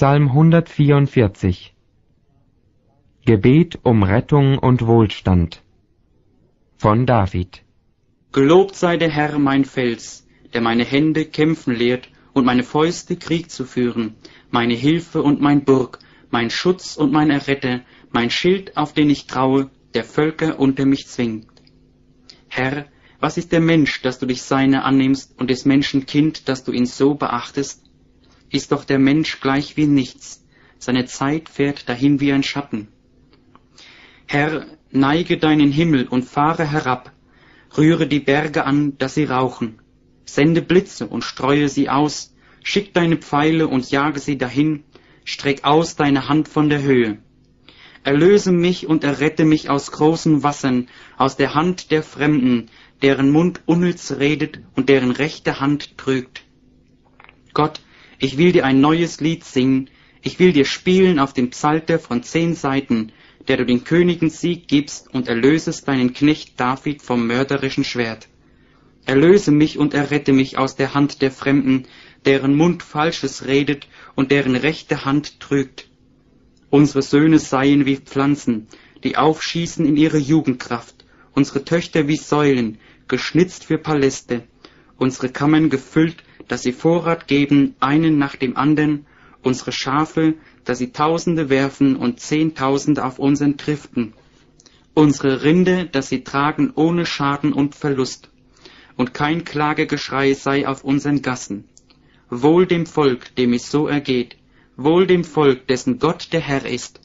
Psalm 144 Gebet um Rettung und Wohlstand von David Gelobt sei der Herr mein Fels, der meine Hände kämpfen lehrt und meine Fäuste Krieg zu führen, meine Hilfe und mein Burg, mein Schutz und mein Erretter, mein Schild, auf den ich traue, der Völker unter mich zwingt. Herr, was ist der Mensch, dass du dich seiner annimmst, und des Menschen Kind, dass du ihn so beachtest? Ist doch der Mensch gleich wie nichts, seine Zeit fährt dahin wie ein Schatten. Herr, neige deinen Himmel und fahre herab, rühre die Berge an, dass sie rauchen, sende Blitze und streue sie aus, schick deine Pfeile und jage sie dahin, streck aus deine Hand von der Höhe. Erlöse mich und errette mich aus großen Wassern, aus der Hand der Fremden, deren Mund unnütz redet und deren rechte Hand trügt. Gott, ich will dir ein neues Lied singen, ich will dir spielen auf dem Psalter von zehn Seiten, der du den Königen Sieg gibst und erlösest deinen Knecht David vom mörderischen Schwert. Erlöse mich und errette mich aus der Hand der Fremden, deren Mund Falsches redet und deren rechte Hand trügt. Unsere Söhne seien wie Pflanzen, die aufschießen in ihre Jugendkraft, unsere Töchter wie Säulen, geschnitzt für Paläste, unsere Kammern gefüllt, dass sie Vorrat geben, einen nach dem andern, unsere Schafe, dass sie Tausende werfen und Zehntausende auf unseren Triften, unsere Rinde, dass sie tragen ohne Schaden und Verlust, und kein Klagegeschrei sei auf unseren Gassen. Wohl dem Volk, dem es so ergeht, wohl dem Volk, dessen Gott der Herr ist,